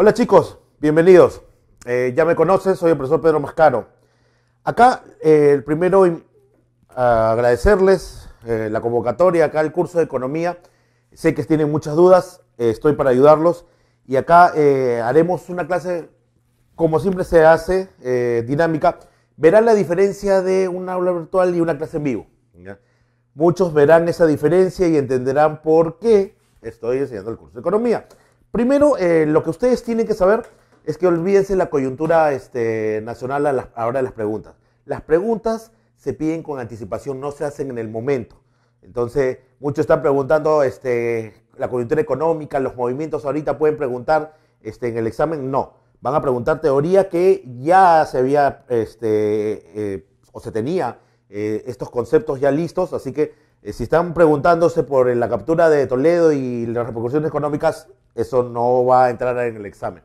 Hola chicos, bienvenidos. Eh, ya me conocen, soy el profesor Pedro Mascaro. Acá, eh, el primero, agradecerles eh, la convocatoria, acá el curso de economía. Sé que tienen muchas dudas, eh, estoy para ayudarlos. Y acá haremos una clase, como siempre se hace, dinámica. Verán la diferencia de una aula virtual y una clase en vivo. Muchos verán esa diferencia y entenderán por qué estoy enseñando el curso de economía. Primero, eh, lo que ustedes tienen que saber es que olvídense la coyuntura este, nacional a las- ahora de las preguntas. Las preguntas se piden con anticipación, no se hacen en el momento. Entonces, muchos están preguntando este, la coyuntura económica, los movimientos ahorita pueden preguntar este, en el examen. No, van a preguntar teoría que ya se había eh, o se tenía eh, estos conceptos ya listos, así que eh, si están preguntándose por la captura de Toledo y las repercusiones económicas, eso no va a entrar en el examen.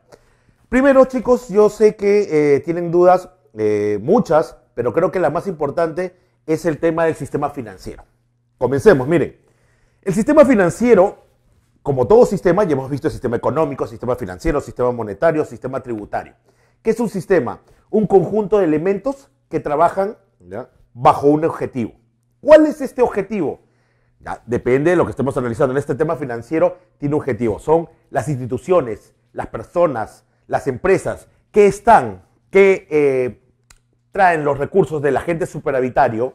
Primero, chicos, yo sé que eh, tienen dudas, eh, muchas, pero creo que la más importante es el tema del sistema financiero. Comencemos, miren. El sistema financiero, como todo sistema, ya hemos visto el sistema económico, sistema financiero, sistema monetario, sistema tributario. ¿Qué es un sistema? Un conjunto de elementos que trabajan bajo un objetivo. ¿Cuál es este objetivo? Depende de lo que estemos analizando. En este tema financiero tiene un objetivo. Son las instituciones, las personas, las empresas que están, que eh, traen los recursos del agente superavitario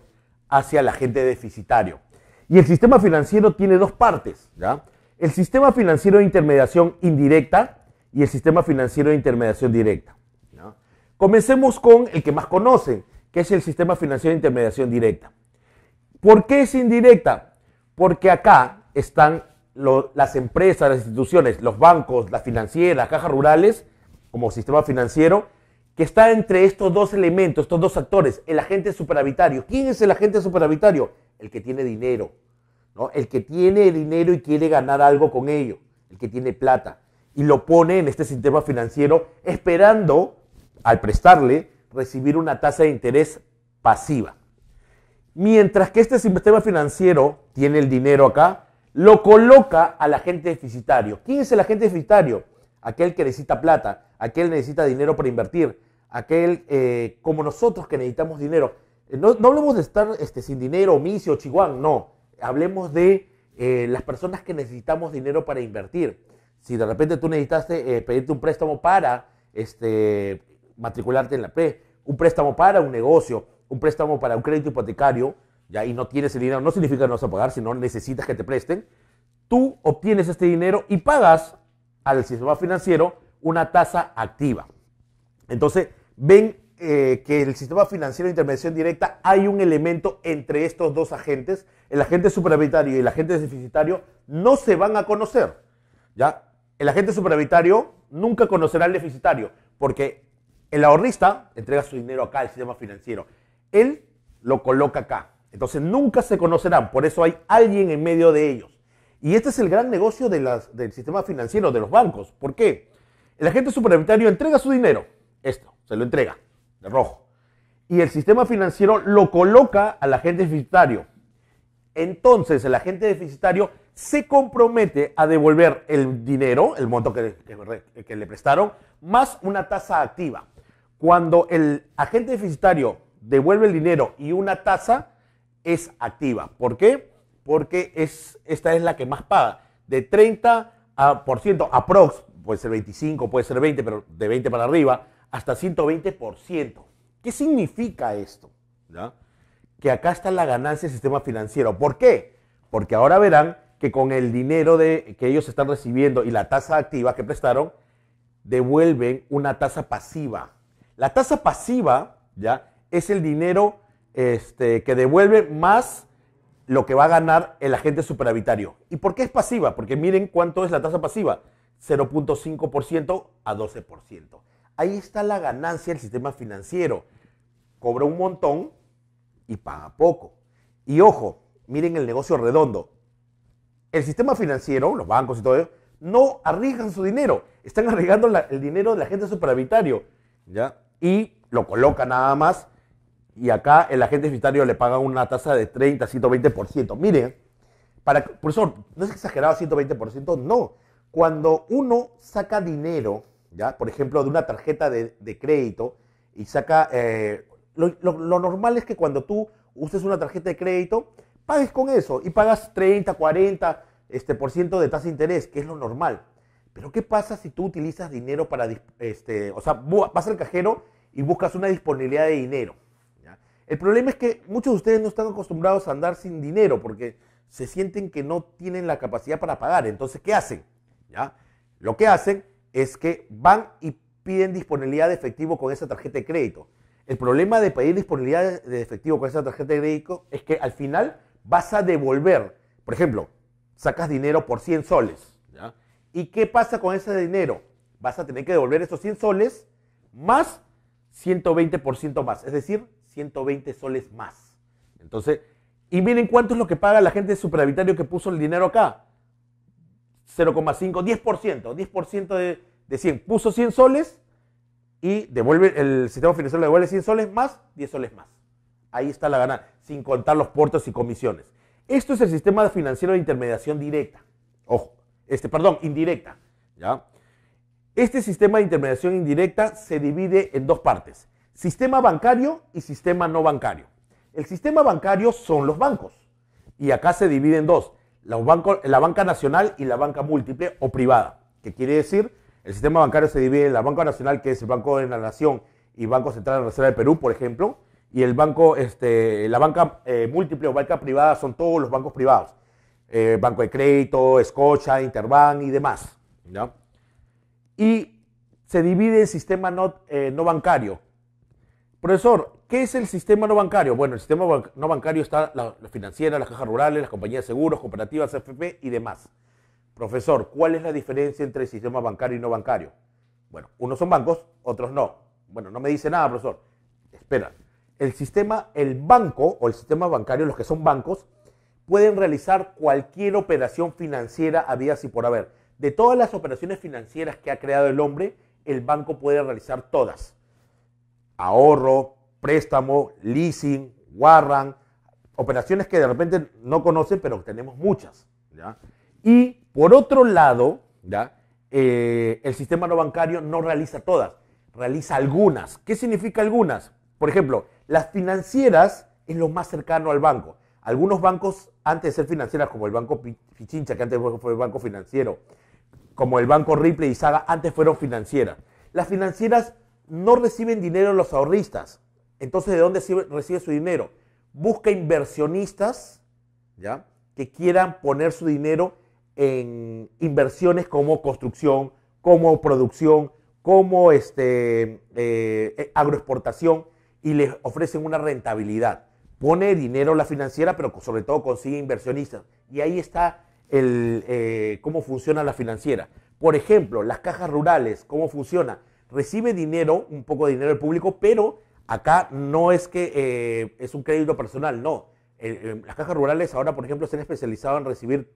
hacia el agente deficitario. Y el sistema financiero tiene dos partes. El sistema financiero de intermediación indirecta y el sistema financiero de intermediación directa. Comencemos con el que más conocen, que es el sistema financiero de intermediación directa. ¿Por qué es indirecta? Porque acá están las empresas, las instituciones, los bancos, las financieras, las cajas rurales, como sistema financiero, que está entre estos dos elementos, estos dos actores, el agente superavitario. ¿Quién es el agente superavitario? El que tiene dinero. El que tiene dinero y quiere ganar algo con ello, el que tiene plata. Y lo pone en este sistema financiero esperando, al prestarle, recibir una tasa de interés pasiva. Mientras que este sistema financiero tiene el dinero acá, lo coloca al agente deficitario. ¿Quién es el agente deficitario? Aquel que necesita plata, aquel que necesita dinero para invertir, aquel eh, como nosotros que necesitamos dinero. Eh, No, no hablemos de estar este, sin dinero, omicio, chihuán, no. Hablemos de eh, las personas que necesitamos dinero para invertir. Si de repente tú necesitaste pedirte un préstamo para este, matricularte en la P, un préstamo para un negocio, un préstamo para un crédito hipotecario, ya y no tienes el dinero, no significa que no vas a pagar, sino necesitas que te presten, tú obtienes este dinero y pagas al sistema financiero una tasa activa. Entonces, ven eh, que el sistema financiero de intermediación directa hay un elemento entre estos dos agentes, el agente superavitario y el agente deficitario, no se van a conocer. ¿ya? El agente superavitario nunca conocerá al deficitario, porque el ahorrista entrega su dinero acá al sistema financiero. Él lo coloca acá. Entonces nunca se conocerán, por eso hay alguien en medio de ellos. Y este es el gran negocio del sistema financiero, de los bancos. ¿Por qué? El agente superavitario entrega su dinero, esto, se lo entrega, de rojo. Y el sistema financiero lo coloca al agente deficitario. Entonces el agente deficitario se compromete a devolver el dinero, el monto que- que le prestaron, más una tasa activa. Cuando el agente deficitario devuelve el dinero y una tasa es activa. ¿Por qué? Porque es, esta es la que más paga. De 30 a, por ciento, aprox, puede ser 25, puede ser 20, pero de 20 para arriba, hasta 120%. ¿Qué significa esto? ¿Ya? que acá está la ganancia del sistema financiero. ¿Por qué? Porque ahora verán que con el dinero de, que ellos están recibiendo y la tasa activa que prestaron, devuelven una tasa pasiva. La tasa pasiva, ¿ya? Es el dinero este, que devuelve más lo que va a ganar el agente superavitario. ¿Y por qué es pasiva? Porque miren cuánto es la tasa pasiva. 0.5% a 12%. Ahí está la ganancia del sistema financiero. Cobra un montón y paga poco. Y ojo, miren el negocio redondo. El sistema financiero, los bancos y todo eso, no arriesgan su dinero. Están arriesgando la- el dinero del agente superavitario. ¿ya? Y lo colocan nada más. Y acá el agente deficitario le paga una tasa de 30, 120%. Miren, para, profesor, ¿no es exagerado 120%? No. Cuando uno saca dinero ¿ya? Por ejemplo, de una tarjeta de, crédito y saca... Eh, lo, normal es que cuando tú uses una tarjeta de crédito, pagues con eso y pagas 30, 40 este, por ciento de tasa de interés, que es lo normal. Pero ¿qué pasa si tú utilizas dinero para, este, o sea, vas al cajero y buscas una disponibilidad de dinero? El problema es que muchos de ustedes no están acostumbrados a andar sin dinero porque se sienten que no tienen la capacidad para pagar. Entonces, ¿qué hacen? ¿Ya? Lo que hacen es que van y piden disponibilidad de efectivo con esa tarjeta de crédito. El problema de pedir disponibilidad de efectivo con esa tarjeta de crédito es que al final vas a devolver, por ejemplo, sacas dinero por 100 soles. ¿Y qué pasa con ese dinero? Vas a tener que devolver esos 100 soles más 120% más, es decir, 120 soles más. Entonces, y miren cuánto es lo que paga la gente superavitario que puso el dinero acá. 0,5, 10%, 10% de, de 100. Puso 100 soles y devuelve, el sistema financiero le devuelve 100 soles más, 10 soles más. Ahí está la gana, sin contar los portos y comisiones. Esto es el sistema financiero de intermediación directa. Ojo, este, perdón, indirecta. ¿ya? Este sistema de intermediación indirecta se divide en dos partes. Sistema bancario y sistema no bancario. El sistema bancario son los bancos. Y acá se divide en dos. Los bancos, la banca nacional y la banca múltiple o privada. ¿Qué quiere decir? El sistema bancario se divide en la banca nacional, que es el Banco de la Nación y Banco Central de Reserva del Perú, por ejemplo. Y el banco, este, la banca eh, múltiple o banca privada son todos los bancos privados. Eh, banco de Crédito, Scotia, Interbank y demás. Y se divide en sistema no, eh, no bancario, Profesor, ¿qué es el sistema no bancario? Bueno, el sistema no bancario está la, financiera, las cajas rurales, las compañías de seguros, cooperativas, FP y demás. Profesor, ¿cuál es la diferencia entre el sistema bancario y no bancario? Bueno, unos son bancos, otros no. Bueno, no me dice nada, profesor. Espera. El sistema, el banco o el sistema bancario, los que son bancos, pueden realizar cualquier operación financiera había así por haber. De todas las operaciones financieras que ha creado el hombre, el banco puede realizar todas ahorro, préstamo, leasing, warrant, operaciones que de repente no conocen, pero tenemos muchas. Y por otro lado. Eh, el sistema no bancario no realiza todas, realiza algunas. ¿Qué significa algunas? Por ejemplo, las financieras es lo más cercano al banco. Algunos bancos, antes de ser financieras, como el Banco Pichincha, que antes fue el banco financiero, como el Banco Ripley y Saga, antes fueron financieras. Las financieras no reciben dinero los ahorristas. Entonces, ¿de dónde recibe su dinero? Busca inversionistas ¿ya? que quieran poner su dinero en inversiones como construcción, como producción, como este, eh, eh, agroexportación y les ofrecen una rentabilidad. Pone dinero la financiera, pero sobre todo consigue inversionistas. Y ahí está el, eh, cómo funciona la financiera. Por ejemplo, las cajas rurales, ¿cómo funciona? Recibe dinero, un poco de dinero del público, pero acá no es que eh, es un crédito personal, no. las cajas rurales ahora, por ejemplo, se han especializado en recibir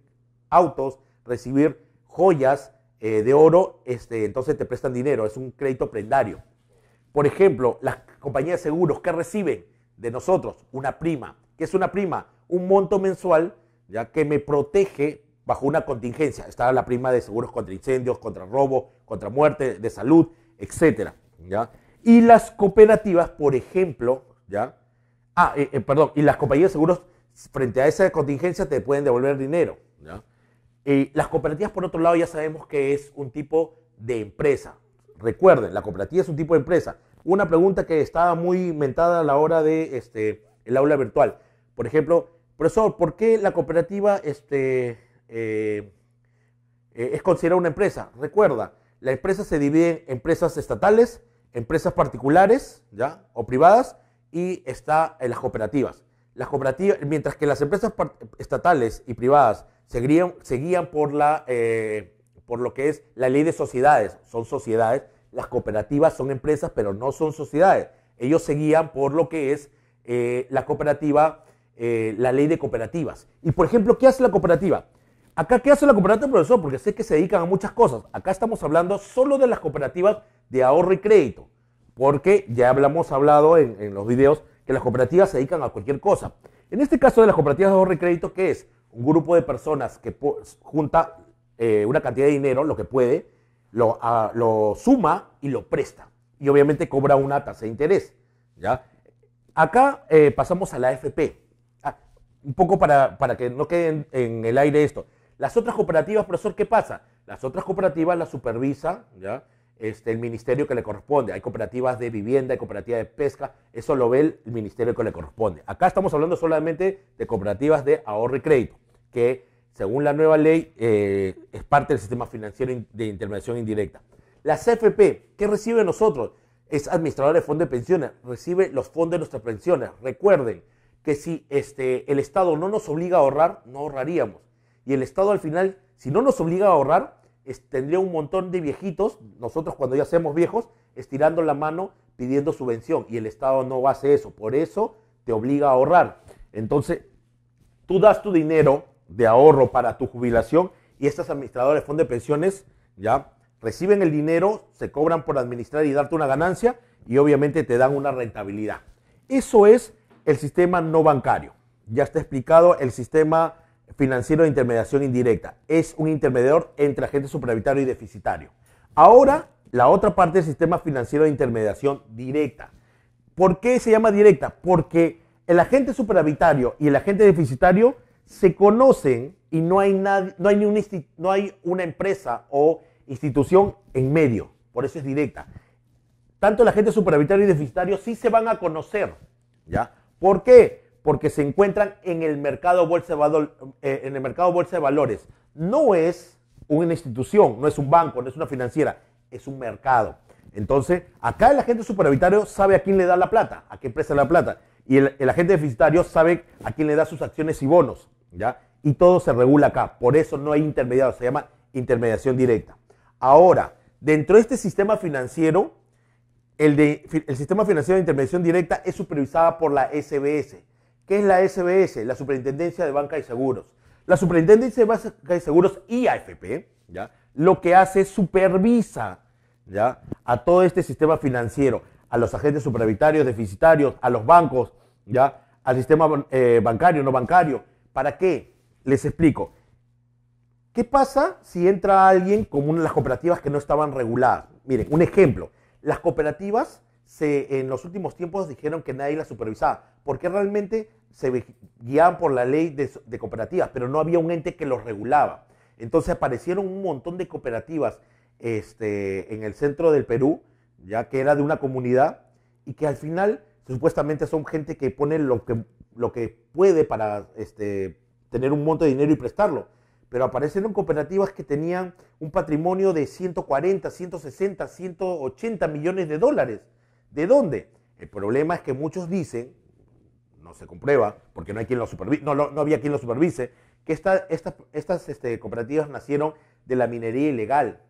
autos, recibir joyas eh, de oro, este, entonces te prestan dinero, es un crédito prendario. Por ejemplo, las compañías de seguros que reciben de nosotros una prima, que es una prima, un monto mensual, ya que me protege bajo una contingencia. Está la prima de seguros contra incendios, contra robo, contra muerte, de salud, etcétera, ¿ya? Y las cooperativas, por ejemplo, ¿ya? Ah, eh, eh, perdón, y las compañías de seguros, frente a esa contingencia, te pueden devolver dinero, ¿ya? Y las cooperativas, por otro lado, ya sabemos que es un tipo de empresa. Recuerden, la cooperativa es un tipo de empresa. Una pregunta que estaba muy inventada a la hora de este, el aula virtual. Por ejemplo, profesor, ¿por qué la cooperativa este, eh, es considerada una empresa? Recuerda, la empresa se divide en empresas estatales, empresas particulares ¿ya? o privadas y está en las cooperativas. Las cooperativas, mientras que las empresas estatales y privadas se guían, eh, por lo que es la ley de sociedades, son sociedades, las cooperativas son empresas pero no son sociedades. Ellos se guían por lo que es eh, la cooperativa, eh, la ley de cooperativas. Y por ejemplo, ¿qué hace la cooperativa? Acá, ¿qué hace la cooperativa, profesor? Porque sé que se dedican a muchas cosas. Acá estamos hablando solo de las cooperativas de ahorro y crédito, porque ya hablamos hablado en, los videos que las cooperativas se dedican a cualquier cosa. En este caso de las cooperativas de ahorro y crédito, ¿qué es? Un grupo de personas que junta eh, una cantidad de dinero, lo que puede, lo, lo suma y lo presta. Y obviamente cobra una tasa de interés. ¿ya? Acá eh, pasamos a la AFP. Ah, un poco para, para que no quede en, en el aire esto. Las otras cooperativas, profesor, ¿qué pasa? Las otras cooperativas las supervisa ¿ya? Este, el ministerio que le corresponde. Hay cooperativas de vivienda, hay cooperativas de pesca, eso lo ve el, ministerio que le corresponde. Acá estamos hablando solamente de cooperativas de ahorro y crédito, que según la nueva ley eh, es parte del sistema financiero de intermediación indirecta. La CFP, ¿qué recibe nosotros? Es administradora de fondos de pensiones, recibe los fondos de nuestras pensiones. Recuerden que si este, el Estado no nos obliga a ahorrar, no ahorraríamos. Y el Estado al final, si no nos obliga a ahorrar, tendría un montón de viejitos, nosotros cuando ya seamos viejos, estirando la mano pidiendo subvención y el Estado no hacer eso, por eso te obliga a ahorrar. Entonces, tú das tu dinero de ahorro para tu jubilación y estas administradoras de fondos de pensiones ya reciben el dinero, se cobran por administrar y darte una ganancia y obviamente te dan una rentabilidad. Eso es el sistema no bancario. Ya está explicado el sistema financiero de intermediación indirecta. Es un intermediador entre agente superavitario y deficitario. Ahora, la otra parte del sistema financiero de intermediación directa. ¿Por qué se llama directa? Porque el agente superavitario y el agente deficitario se conocen y no hay, nadie, no hay, ni una, no hay una empresa o institución en medio. Por eso es directa. Tanto el agente superavitario y deficitario sí se van a conocer. ¿Ya? ¿Por qué? Porque se encuentran en el mercado bolsa de, eh, en el mercado bolsa de valores. No es una institución, no es un banco, no es una financiera, es un mercado. Entonces, acá el agente superavitario sabe a quién le da la plata, a qué empresa le da plata. Y el, agente deficitario sabe a quién le da sus acciones y bonos. ¿ya? Y todo se regula acá. Por eso no hay intermediario, se llama intermediación directa. Ahora, dentro de este sistema financiero, el sistema financiero de intermediación directa es supervisada por la SBS. ¿Qué es la SBS? La Superintendencia de Banca y Seguros. La Superintendencia de Banca y Seguros y AFP, ¿ya? Lo que hace es supervisa, ¿ya? A todo este sistema financiero, a los agentes supervitarios, deficitarios, a los bancos, ¿ya? Al sistema eh, bancario, no bancario. ¿Para qué? Les explico. ¿Qué pasa si entra alguien como una de las cooperativas que no estaban reguladas? Miren, un ejemplo. Las cooperativas se, en los últimos tiempos dijeron que nadie las supervisaba porque realmente se guiaban por la ley de, cooperativas, pero no había un ente que los regulaba. Entonces aparecieron un montón de cooperativas este, en el centro del Perú, ya que era de una comunidad, y que al final supuestamente son gente que pone lo que, lo que puede para este, tener un monto de dinero y prestarlo. Pero aparecieron cooperativas que tenían un patrimonio de 140, 160, 180 millones de dólares. ¿De dónde? El problema es que muchos dicen, no se comprueba, porque no, había quien lo supervise, que estas este, cooperativas nacieron de la minería ilegal.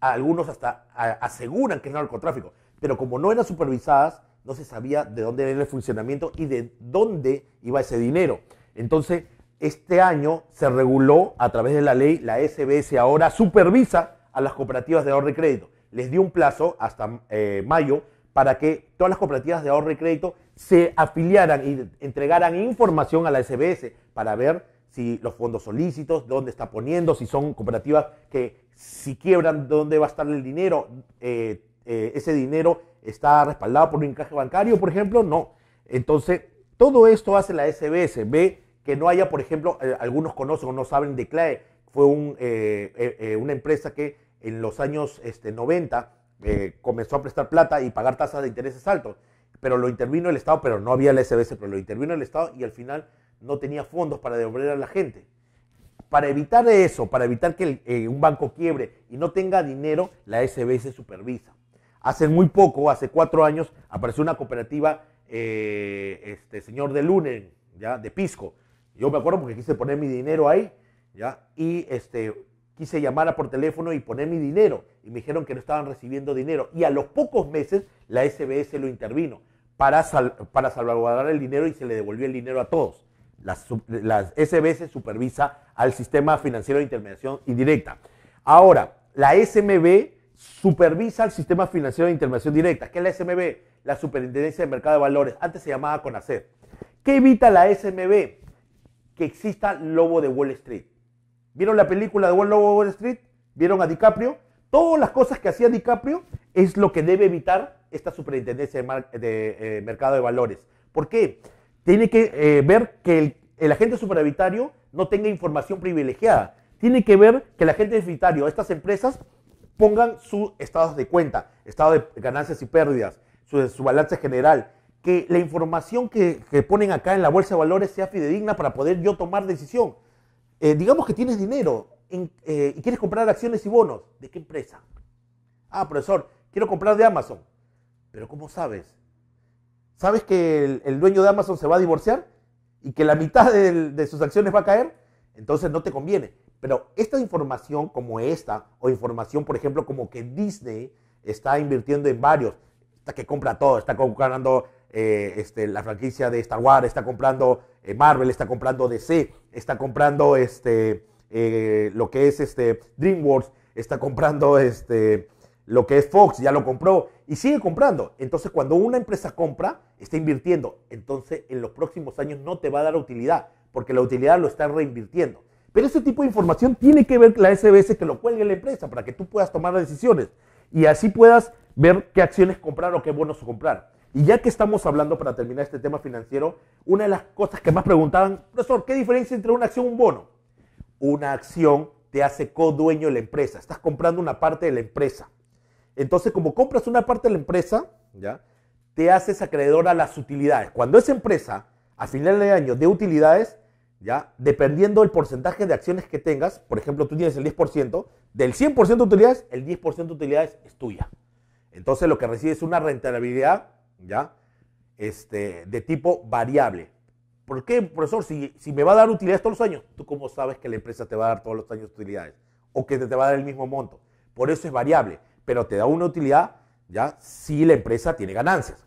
Algunos hasta aseguran que es narcotráfico, pero como no eran supervisadas, no se sabía de dónde era el funcionamiento y de dónde iba ese dinero. Entonces, este año se reguló a través de la ley, la SBS ahora supervisa a las cooperativas de ahorro y crédito. Les dio un plazo hasta eh, mayo para que todas las cooperativas de ahorro y crédito se afiliaran y entregaran información a la SBS para ver si los fondos solícitos, dónde está poniendo, si son cooperativas que si quiebran, dónde va a estar el dinero, eh, eh, ese dinero está respaldado por un encaje bancario, por ejemplo, no. Entonces, todo esto hace la SBS, ve que no haya, por ejemplo, eh, algunos conocen o no saben de CLAE, fue una empresa que en los años este, 90 eh, comenzó a prestar plata y pagar tasas de intereses altos. Pero lo intervino el Estado, pero no había la SBS, pero lo intervino el Estado y al final no tenía fondos para devolver a la gente. Para evitar eso, para evitar que eh, un banco quiebre y no tenga dinero, la SBS supervisa. Hace muy poco, hace cuatro años, apareció una cooperativa, eh, este señor de Lunen, ya, de Pisco. Yo me acuerdo porque quise poner mi dinero ahí, ya, y este, quise llamar por teléfono y poner mi dinero y me dijeron que no estaban recibiendo dinero. Y a los pocos meses la SBS lo intervino para, para salvaguardar el dinero y se le devolvió el dinero a todos. Las, SBS supervisa al sistema financiero de intermediación indirecta. Ahora, la SMB supervisa al sistema financiero de intermediación directa. ¿Qué es la SMB? La Superintendencia de Mercado de Valores. Antes se llamaba CONACER. ¿Qué evita la SMB? Que exista lobo de Wall Street. ¿Vieron la película de Wall Street? ¿Vieron a DiCaprio? Todas las cosas que hacía DiCaprio es lo que debe evitar esta superintendencia de, eh, mercado de valores. ¿Por qué? Tiene que eh, ver que el, agente superavitario no tenga información privilegiada. Tiene que ver que el agente deficitario, estas empresas, pongan sus estados de cuenta, estado de ganancias y pérdidas, su, balance general, que la información que, ponen acá en la bolsa de valores sea fidedigna para poder yo tomar decisión. Eh, digamos que tienes dinero y quieres comprar acciones y bonos. ¿De qué empresa? Ah, profesor, quiero comprar de Amazon. Pero ¿cómo sabes? ¿Sabes que el, dueño de Amazon se va a divorciar y que la mitad de, sus acciones va a caer? Entonces no te conviene. Pero esta información como esta, o información, por ejemplo, como que Disney está invirtiendo en varios, está que compra todo, está comprando eh, este, la franquicia de Star Wars, está comprando eh, Marvel, está comprando DC, está comprando este, eh, lo que es este, DreamWorks, está comprando este, lo que es Fox, ya lo compró y sigue comprando. Entonces, cuando una empresa compra, está invirtiendo. Entonces, en los próximos años no te va a dar utilidad, porque la utilidad lo está reinvirtiendo. Pero ese tipo de información tiene que ver la SBS que lo cuelgue la empresa para que tú puedas tomar decisiones y así puedas ver qué acciones comprar o qué bonos comprar. Y ya que estamos hablando, para terminar este tema financiero, una de las cosas que más preguntaban, profesor, ¿qué diferencia entre una acción y un bono? Una acción te hace co-dueño de la empresa, estás comprando una parte de la empresa. Entonces, como compras una parte de la empresa, ¿ya? te haces acreedor a las utilidades. Cuando esa empresa, a final de año, de utilidades, ¿ya? dependiendo del porcentaje de acciones que tengas, por ejemplo, tú tienes el 10%, del 100% de utilidades, el 10% de utilidades es tuya. Entonces, lo que recibes es una rentabilidad ¿ya? Este, de tipo variable. ¿Por qué, profesor? Si, si me va a dar utilidades todos los años, ¿tú cómo sabes que la empresa te va a dar todos los años utilidades? O que te va a dar el mismo monto. Por eso es variable pero te da una utilidad ya si la empresa tiene ganancias.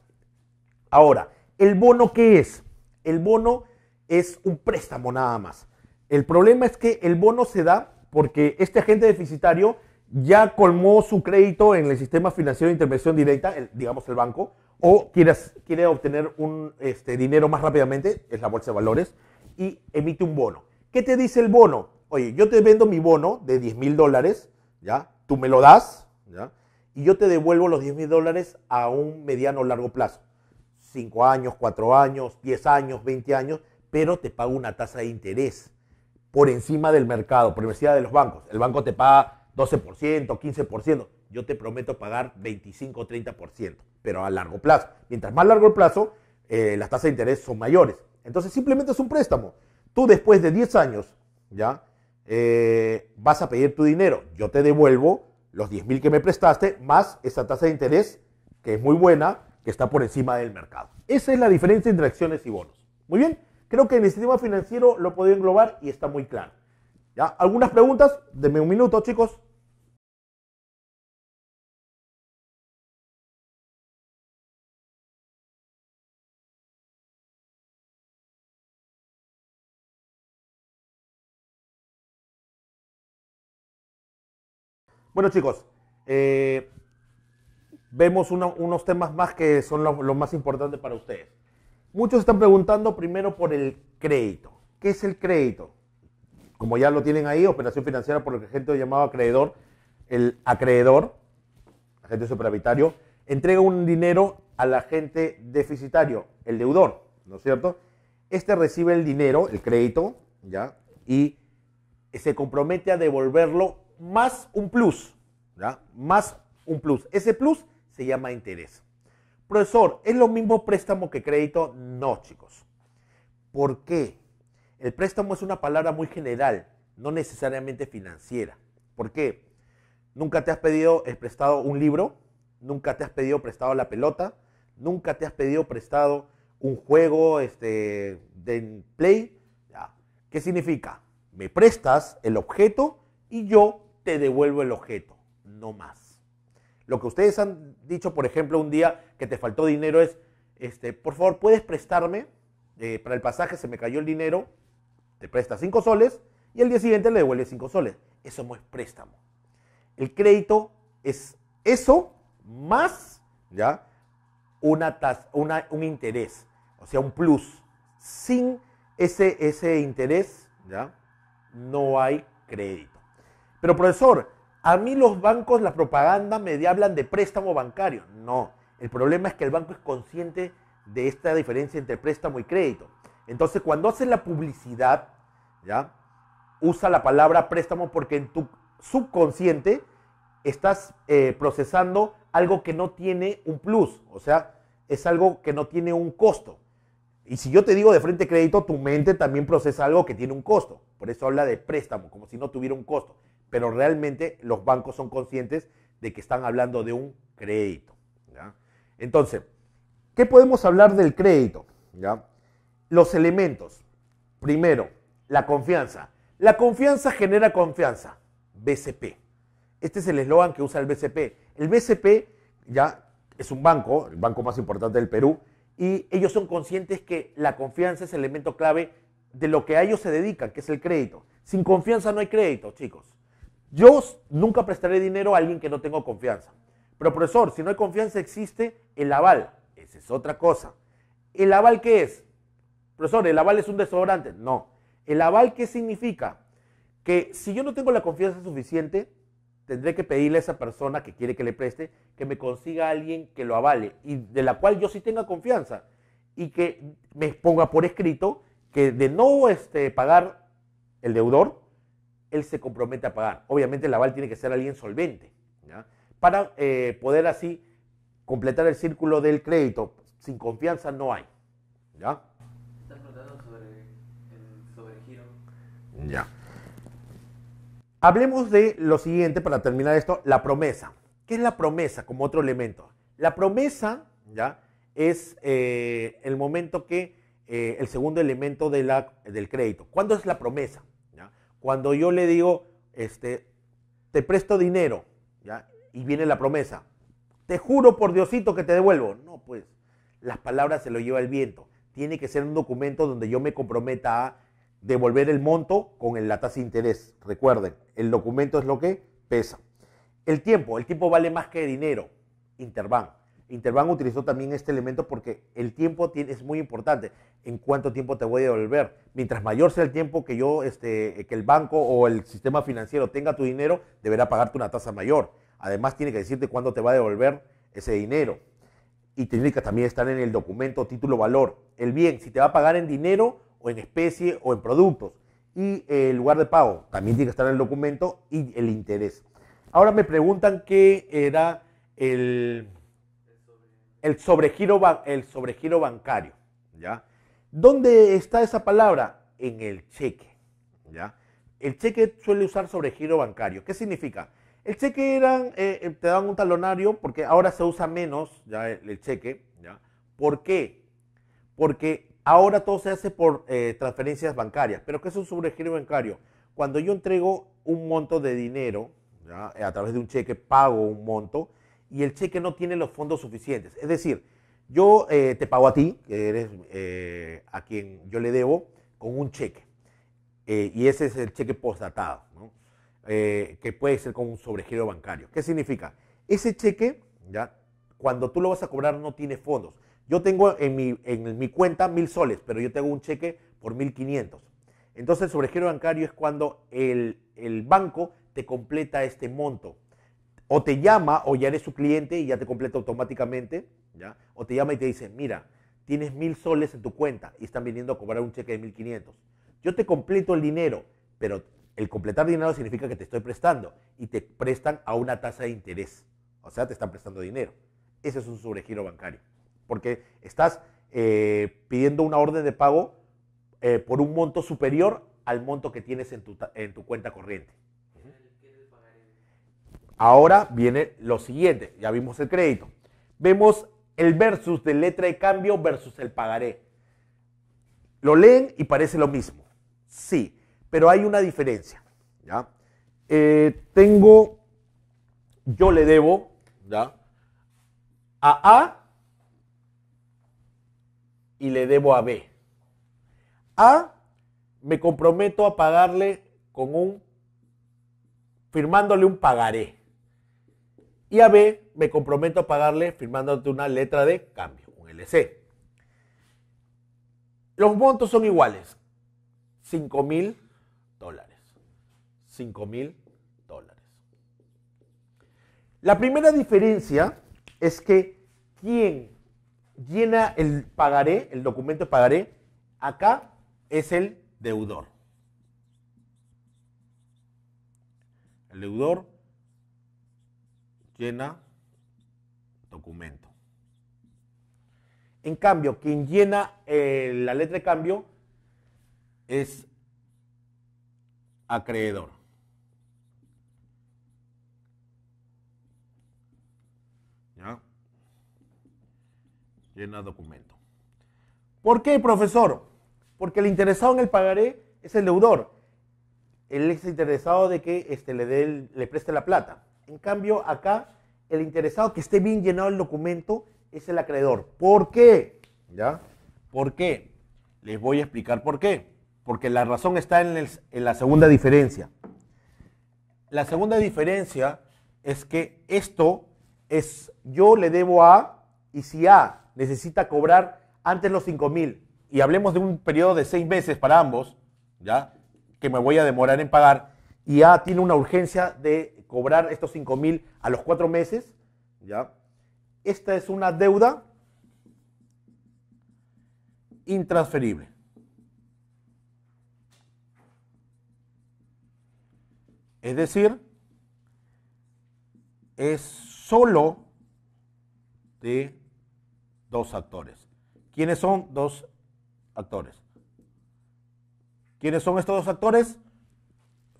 Ahora, ¿el bono qué es? El bono es un préstamo nada más. El problema es que el bono se da porque este agente deficitario ya colmó su crédito en el sistema financiero de intervención directa, digamos el banco, o quiere, quiere obtener un este, dinero más rápidamente, es la bolsa de valores, y emite un bono. ¿Qué te dice el bono? Oye, yo te vendo mi bono de 10 mil dólares, ¿ya? Tú me lo das, y yo te devuelvo los 10 mil dólares a un mediano o largo plazo. 5 años, 4 años, 10 años, 20 años, pero te pago una tasa de interés por encima del mercado, por encima de los bancos. El banco te paga 12%, 15%. Yo te prometo pagar 25, 30%, pero a largo plazo. Mientras más largo el plazo, eh, las tasas de interés son mayores. Entonces simplemente es un préstamo. Tú después de 10 años, ¿ya? Eh, vas a pedir tu dinero. Yo te devuelvo los 10 mil que me prestaste, más esa tasa de interés, que es muy buena, que está por encima del mercado. Esa es la diferencia entre acciones y bonos. Muy bien, creo que en el sistema financiero lo puedo englobar y está muy claro. ¿Ya? ¿Algunas preguntas? Denme un minuto, chicos. Bueno chicos, eh, vemos unos temas más que son los lo más importantes para ustedes. Muchos están preguntando primero por el crédito. ¿Qué es el crédito? Como ya lo tienen ahí, operación financiera por lo que gente llamaba acreedor, el acreedor, agente superavitario, entrega un dinero al agente deficitario, el deudor, ¿no es cierto? Este recibe el dinero, el crédito, ¿ya? Y se compromete a devolverlo más un plus, ¿ya? Más un plus. Ese plus se llama interés. Profesor, ¿es lo mismo préstamo que crédito? No, chicos. ¿Por qué? El préstamo es una palabra muy general, no necesariamente financiera. ¿Por qué? Nunca te has pedido prestado un libro, nunca te has pedido prestado la pelota, nunca te has pedido prestado un juego este, de play. ¿Qué significa? Me prestas el objeto y yo te devuelvo el objeto, no más. Lo que ustedes han dicho, por ejemplo, un día que te faltó dinero es, este, por favor, ¿puedes prestarme? Eh, para el pasaje se me cayó el dinero, te presta cinco soles y el día siguiente le devuelve cinco soles. Eso no es préstamo. El crédito es eso más, ¿ya? Una, una un interés, o sea, un plus. Sin ese, ese interés, ¿ya? No hay crédito. Pero profesor, a mí los bancos, la propaganda me hablan de préstamo bancario. No, el problema es que el banco es consciente de esta diferencia entre préstamo y crédito. Entonces, cuando hace la publicidad, ¿ya? Usa la palabra préstamo porque en tu subconsciente estás eh, procesando algo que no tiene un plus, o sea, es algo que no tiene un costo. Y si yo te digo de frente crédito, tu mente también procesa algo que tiene un costo. Por eso habla de préstamo, como si no tuviera un costo. Pero realmente los bancos son conscientes de que están hablando de un crédito. Entonces, ¿qué podemos hablar del crédito? Los elementos. Primero, la confianza. La confianza genera confianza. BCP. Este es el eslogan que usa el BCP. El BCP ya es un banco, el banco más importante del Perú, y ellos son conscientes que la confianza es el elemento clave de lo que a ellos se dedican, que es el crédito. Sin confianza no hay crédito, chicos. Yo nunca prestaré dinero a alguien que no tengo confianza. Pero profesor, si no hay confianza existe el aval. Esa es otra cosa. ¿El aval qué es? Profesor, ¿el aval es un desodorante? No. ¿El aval qué significa? Que si yo no tengo la confianza suficiente, tendré que pedirle a esa persona que quiere que le preste que me consiga a alguien que lo avale y de la cual yo sí tenga confianza y que me ponga por escrito que de no este, pagar el deudor, él se compromete a pagar. Obviamente el aval tiene que ser alguien solvente, para eh, poder así completar el círculo del crédito. Sin confianza no hay. ¿ya? Estás preguntando sobre el sobregiro. Ya. Hablemos de lo siguiente para terminar esto, la promesa. ¿Qué es la promesa como otro elemento? La promesa, ¿ya? Es eh, el momento que, eh, el segundo elemento de la, del crédito. ¿Cuándo es la promesa? Cuando yo le digo, este, te presto dinero, ¿ya? Y viene la promesa. Te juro por Diosito que te devuelvo. No, pues, las palabras se lo lleva el viento. Tiene que ser un documento donde yo me comprometa a devolver el monto con la tasa de interés. Recuerden, el documento es lo que pesa. El tiempo, el tiempo vale más que dinero. Interbank. Interbank utilizó también este elemento porque el tiempo es muy importante. ¿En cuánto tiempo te voy a devolver? Mientras mayor sea el tiempo que yo, este, que el banco o el sistema financiero tenga tu dinero, deberá pagarte una tasa mayor. Además, tiene que decirte cuándo te va a devolver ese dinero. Y tiene que también estar en el documento título valor. El bien, si te va a pagar en dinero o en especie o en productos. Y el lugar de pago también tiene que estar en el documento y el interés. Ahora me preguntan qué era el, el, sobregiro, el sobregiro bancario. ¿ya? ¿Dónde está esa palabra? En el cheque. ¿ya? El cheque suele usar sobregiro bancario. ¿Qué significa? El cheque eran, eh, eh, te dan un talonario porque ahora se usa menos ya el, cheque. ¿ya? ¿Por qué? Porque Ahora todo se hace por eh, transferencias bancarias. ¿Pero qué es un sobregiro bancario? Cuando yo entrego un monto de dinero, a través de un cheque pago un monto, y el cheque no tiene los fondos suficientes. Es decir, yo eh, te pago a ti, que eres eh, a quien yo le debo, con un cheque. y ese es el cheque postdatado, que puede ser con un sobregiro bancario. ¿Qué significa? Ese cheque, ¿ya? cuando tú lo vas a cobrar, no tiene fondos. Yo tengo en mi, en mi cuenta mil soles, pero yo tengo un cheque por mil quinientos. Entonces el sobregiro bancario es cuando el, banco te completa este monto. O te llama o ya eres su cliente y ya te completa automáticamente, ¿ya? O te llama y te dice, mira, tienes mil soles en tu cuenta y están viniendo a cobrar un cheque de mil quinientos. Yo te completo el dinero, pero el completar dinero significa que te estoy prestando y te prestan a una tasa de interés. O sea, te están prestando dinero. Ese es un sobregiro bancario porque estás eh, pidiendo una orden de pago eh, por un monto superior al monto que tienes en tu, en tu cuenta corriente. Ahora viene lo siguiente, ya vimos el crédito. Vemos el versus de letra de cambio versus el pagaré. Lo leen y parece lo mismo. Sí, pero hay una diferencia. ¿ya? Eh, tengo, yo le debo a A y le debo a B. A me comprometo a pagarle con un, firmándole un pagaré. Y a B me comprometo a pagarle firmándote una letra de cambio, un LC. Los montos son iguales. 5 mil dólares. 5 mil dólares. La primera diferencia es que quien llena el pagaré, el documento pagaré, acá es el deudor. El deudor llena documento. En cambio, quien llena eh, la letra de cambio es acreedor. ¿Ya? Llena documento. ¿Por qué, profesor? Porque el interesado en el pagaré es el deudor. Él es interesado de que este, le, dé le preste la plata. En cambio, acá, el interesado que esté bien llenado el documento es el acreedor. ¿Por qué? ¿Ya? ¿Por qué? Les voy a explicar por qué. Porque la razón está en, en la segunda diferencia. La segunda diferencia es que esto es, yo le debo a, y si A necesita cobrar antes los 5 mil, y hablemos de un periodo de seis meses para ambos, ¿ya? Que me voy a demorar en pagar, y A tiene una urgencia de cobrar estos 5 mil a los cuatro meses, ¿ya? Esta es una deuda intransferible. Es decir, es solo de dos actores. ¿Quiénes son dos actores? ¿Quiénes son estos dos actores?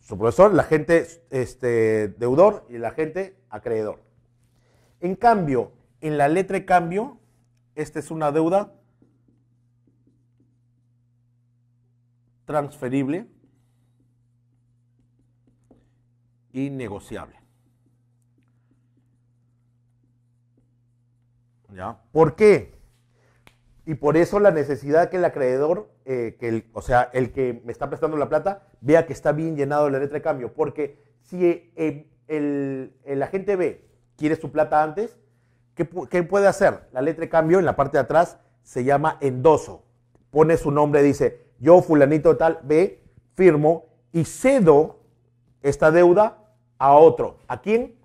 Su profesor, la gente este, deudor y la gente acreedor. En cambio, en la letra de cambio, esta es una deuda transferible y negociable. ¿Ya? ¿Por qué? Y por eso la necesidad que el acreedor, eh, que o sea, el que me está prestando la plata, vea que está bien llenado la letra de cambio. Porque si el, el, agente B quiere su plata antes, ¿qué, ¿qué, puede hacer? La letra de cambio en la parte de atrás se llama endoso. Pone su nombre, dice, yo fulanito tal B, firmo y cedo esta deuda a otro. ¿A quién?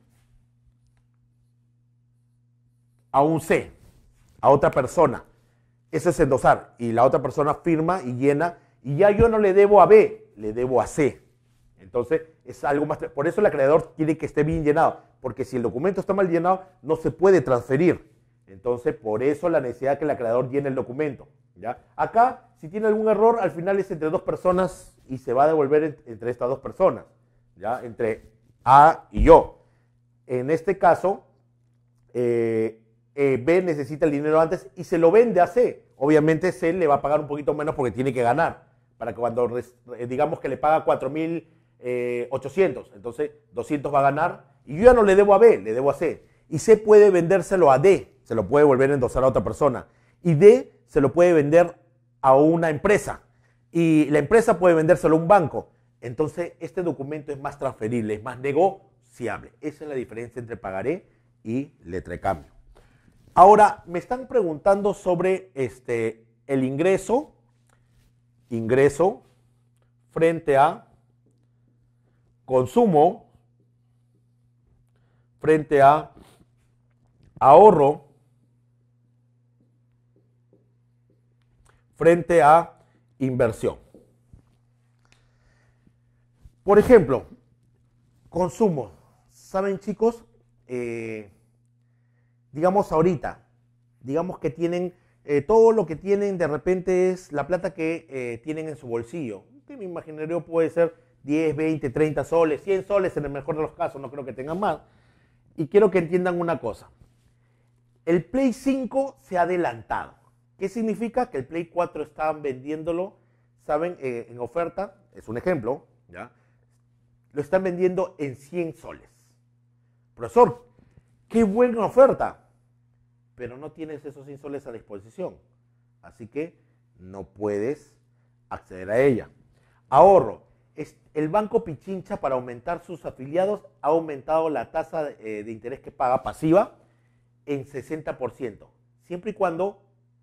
A un C, a otra persona. Ese es endosar. Y la otra persona firma y llena. Y ya yo no le debo a B, le debo a C. Entonces, es algo más. Por eso el acreedor quiere que esté bien llenado. Porque si el documento está mal llenado, no se puede transferir. Entonces, por eso la necesidad de que el acreedor llene el documento. ¿ya? Acá, si tiene algún error, al final es entre dos personas y se va a devolver entre estas dos personas. ¿ya? Entre a y yo. En este caso, eh, eh, B necesita el dinero antes y se lo vende a C. Obviamente C le va a pagar un poquito menos porque tiene que ganar. Para que cuando eh, digamos que le paga 4.800, entonces 200 va a ganar. Y yo ya no le debo a B, le debo a C. Y C puede vendérselo a D, se lo puede volver a endosar a otra persona. Y D se lo puede vender a una empresa. Y la empresa puede vendérselo a un banco. Entonces, este documento es más transferible, es más negociable. Esa es la diferencia entre pagaré y letra de cambio. Ahora, me están preguntando sobre este, el ingreso, ingreso frente a consumo, frente a ahorro, frente a inversión. Por ejemplo, consumo. ¿Saben chicos? Eh, digamos ahorita, digamos que tienen, eh, todo lo que tienen de repente es la plata que eh, tienen en su bolsillo. Que me imaginario puede ser 10, 20, 30 soles, 100 soles en el mejor de los casos, no creo que tengan más. Y quiero que entiendan una cosa. El Play 5 se ha adelantado. ¿Qué significa? Que el Play 4 estaban vendiéndolo, ¿saben? en oferta, es un ejemplo, ¿ya? lo están vendiendo en 100 soles. Profesor, qué buena oferta, pero no tienes esos 100 soles a disposición, así que no puedes acceder a ella. Ahorro. El banco Pichincha para aumentar sus afiliados ha aumentado la tasa de, eh, interés que paga pasiva en 60%, siempre y cuando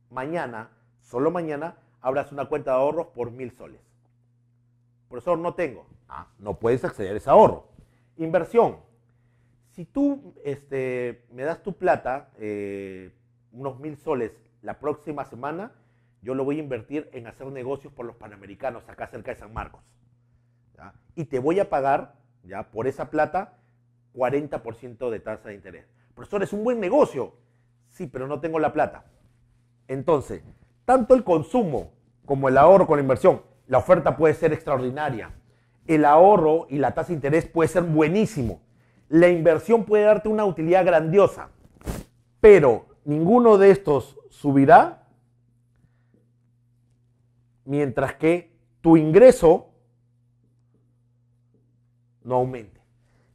mañana, solo mañana, abras una cuenta de ahorros por mil soles. Profesor, no tengo. Ah, no puedes acceder a ese ahorro. Inversión. Si tú este, me das tu plata, eh, unos mil soles la próxima semana, yo lo voy a invertir en hacer negocios por los panamericanos acá cerca de San Marcos. Y te voy a pagar, ya, por esa plata, 40% de tasa de interés. Profesor, es un buen negocio. Sí, pero no tengo la plata. Entonces, tanto el consumo como el ahorro con la inversión, la oferta puede ser extraordinaria. El ahorro y la tasa de interés puede ser buenísimo. La inversión puede darte una utilidad grandiosa. Pero ninguno de estos subirá mientras que tu ingreso no aumente.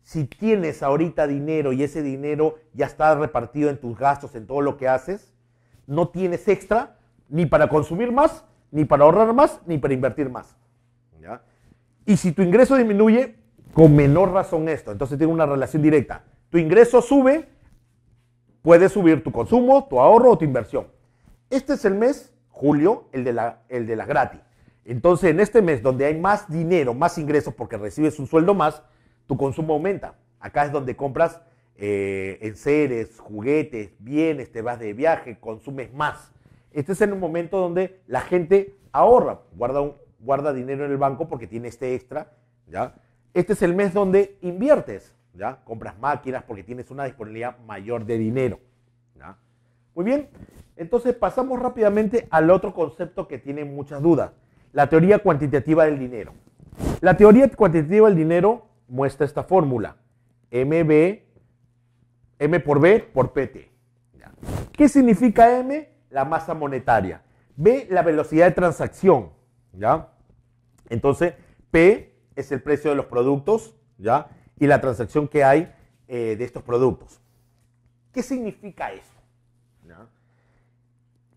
Si tienes ahorita dinero y ese dinero ya está repartido en tus gastos, en todo lo que haces, no tienes extra ni para consumir más, ni para ahorrar más, ni para invertir más. Y si tu ingreso disminuye, con menor razón esto. Entonces tiene una relación directa. Tu ingreso sube, puede subir tu consumo, tu ahorro o tu inversión. Este es el mes, julio, el de la, el de la gratis. Entonces, en este mes donde hay más dinero, más ingresos porque recibes un sueldo más, tu consumo aumenta. Acá es donde compras eh, enseres, juguetes, bienes, te vas de viaje, consumes más. Este es un momento donde la gente ahorra, guarda, guarda dinero en el banco porque tiene este extra, ¿ya? Este es el mes donde inviertes, ¿ya? Compras máquinas porque tienes una disponibilidad mayor de dinero, Muy bien, entonces pasamos rápidamente al otro concepto que tiene muchas dudas, la teoría cuantitativa del dinero. La teoría cuantitativa del dinero muestra esta fórmula, MB, M por B por PT. ¿Qué significa M? La masa monetaria. B, la velocidad de transacción. ¿ya? Entonces, P es el precio de los productos ¿ya? y la transacción que hay eh, de estos productos. ¿Qué significa eso?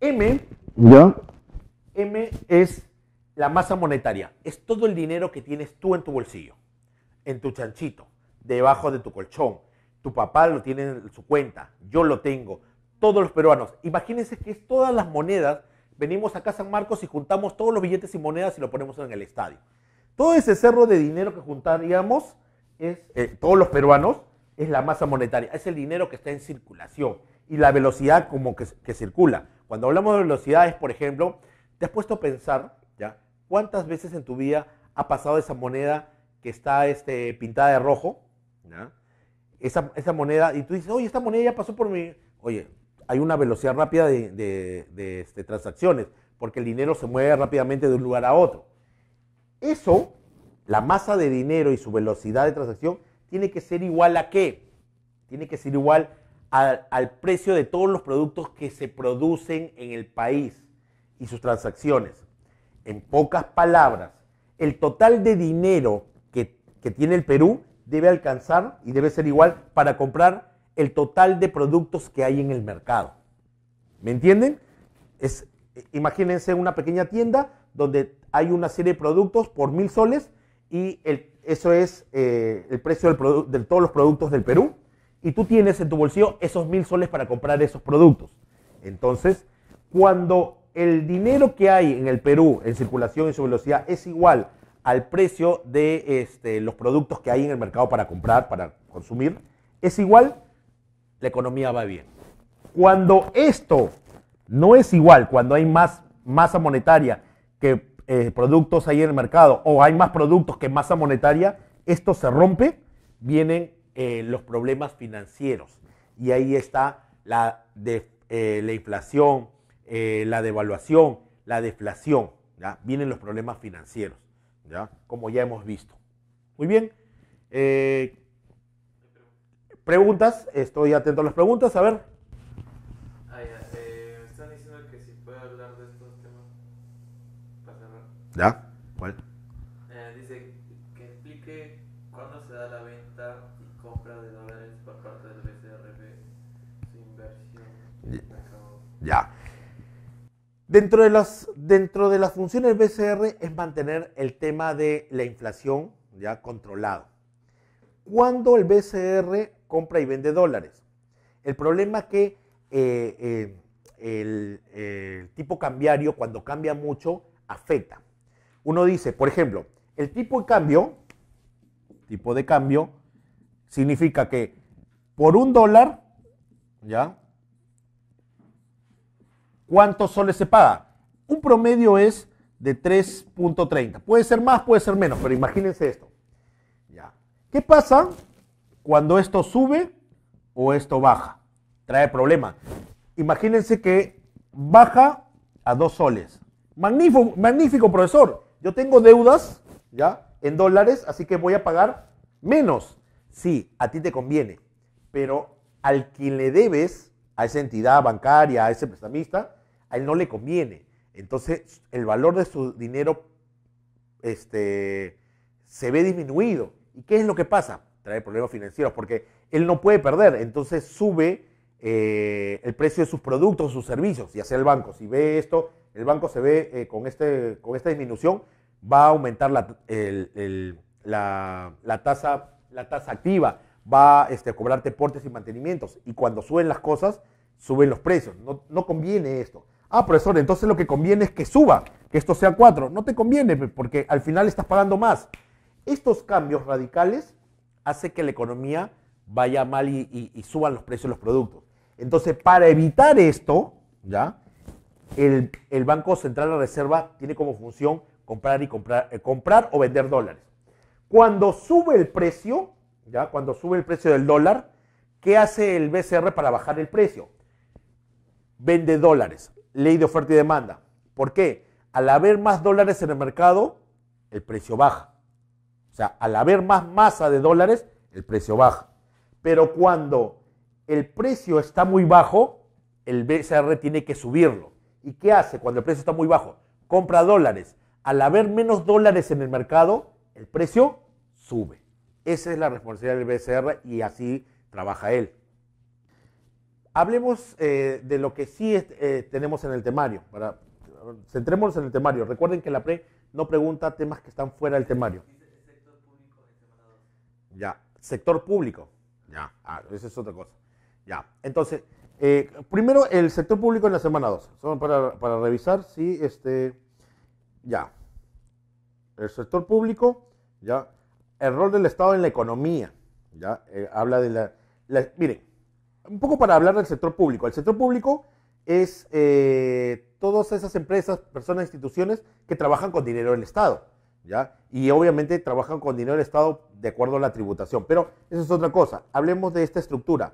M, ¿Ya? M es la masa monetaria, es todo el dinero que tienes tú en tu bolsillo, en tu chanchito, debajo de tu colchón. Tu papá lo tiene en su cuenta, yo lo tengo, todos los peruanos. Imagínense que es todas las monedas, venimos acá a San Marcos y juntamos todos los billetes y monedas y lo ponemos en el estadio. Todo ese cerro de dinero que juntaríamos, es, eh, todos los peruanos, es la masa monetaria, es el dinero que está en circulación y la velocidad como que, circula. Cuando hablamos de velocidades, por ejemplo, ¿te has puesto a pensar cuántas veces en tu vida ha pasado esa moneda que está este, pintada de rojo? Esa, esa, moneda, y tú dices, oye, esta moneda ya pasó por mi... Oye, hay una velocidad rápida de, de, este, transacciones, porque el dinero se mueve rápidamente de un lugar a otro. Eso, la masa de dinero y su velocidad de transacción, tiene que ser igual a qué? Tiene que ser igual al precio de todos los productos que se producen en el país y sus transacciones. En pocas palabras, el total de dinero que, que tiene el Perú debe alcanzar y debe ser igual para comprar el total de productos que hay en el mercado. ¿Me entienden? Es, imagínense una pequeña tienda donde hay una serie de productos por mil soles y eso es eh, el precio de todos los productos del Perú y tú tienes en tu bolsillo esos mil soles para comprar esos productos. Entonces, cuando el dinero que hay en el Perú en circulación y su velocidad es igual al precio de este, los productos que hay en el mercado para comprar, para consumir, es igual, la economía va bien. Cuando esto no es igual, cuando hay más masa monetaria que eh, productos ahí en el mercado o hay más productos que masa monetaria, esto se rompe, vienen eh, los problemas financieros. Y ahí está la, de, eh, la inflación, la devaluación, la deflación. ¿ya? Vienen los problemas financieros, ¿ya? como ya hemos visto. Muy bien. preguntas, estoy atento a las preguntas. A ver. Ah, están diciendo que si puede hablar de estos temas para cerrar. ¿Ya? ¿Cuál? dice que explique cuándo se da la venta compra de dólares por parte del BCRB, su inversión. Ya. Dentro de, las, dentro de las funciones del BCR es mantener el tema de la inflación ya controlado. ¿Cuándo el BCR compra y vende dólares? El problema es que eh, eh, el, el tipo cambiario cuando cambia mucho afecta. Uno dice, por ejemplo, el tipo de cambio, tipo de cambio, significa que por un dólar, ¿ya? ¿Cuántos soles se paga? Un promedio es de 3.30. Puede ser más, puede ser menos, pero imagínense esto. ¿Ya? ¿Qué pasa cuando esto sube o esto baja? Trae problema. Imagínense que baja a dos soles. Magnífico, magnífico, profesor. Yo tengo deudas, ¿ya? En dólares, así que voy a pagar menos. Sí, a ti te conviene, pero al quien le debes, a esa entidad bancaria, a ese prestamista, a él no le conviene. Entonces, el valor de su dinero este, se ve disminuido. ¿Y qué es lo que pasa? Trae problemas financieros, porque él no puede perder, entonces sube eh, el precio de sus productos, sus servicios, ya sea el banco. Si ve esto, el banco se ve eh, con, este, con esta disminución, va a aumentar la, la, tasa, la tasa activa, va este, a cobrarte portes y mantenimientos. Y cuando suben las cosas, suben los precios. No, no conviene esto. Ah, profesor, entonces lo que conviene es que suba, que esto sea 4. No te conviene porque al final estás pagando más. Estos cambios radicales hacen que la economía vaya mal y, suban los precios de los productos. Entonces, para evitar esto, ¿ya? El, Banco Central de Reserva tiene como función comprar y comprar, eh, comprar o vender dólares. Cuando sube el precio, ¿ya? Cuando sube el precio del dólar, ¿qué hace el BCR para bajar el precio? Vende dólares ley de oferta y demanda. ¿Por qué? Al haber más dólares en el mercado, el precio baja. O sea, al haber más masa de dólares, el precio baja. Pero cuando el precio está muy bajo, el BCR tiene que subirlo. ¿Y qué hace cuando el precio está muy bajo? Compra dólares. Al haber menos dólares en el mercado, el precio sube. Esa es la responsabilidad del BCR y así trabaja él. Hablemos eh, de lo que sí eh, tenemos en el temario. Para, centrémonos en el temario. Recuerden que la PRE no pregunta temas que están fuera del temario. Sector público en semana 2. Ya, sector público. Ya, ah, esa es otra cosa. Ya, entonces, eh, primero el sector público en la semana 2. Solo para, para, revisar si, este, ya. El sector público, ya. El rol del Estado en la economía, ya. habla de la, la miren, un poco para hablar del sector público. El sector público es eh, todas esas empresas, personas, instituciones que trabajan con dinero del Estado, ¿ya? Y obviamente trabajan con dinero del Estado de acuerdo a la tributación. Pero eso es otra cosa. Hablemos de esta estructura.